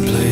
place.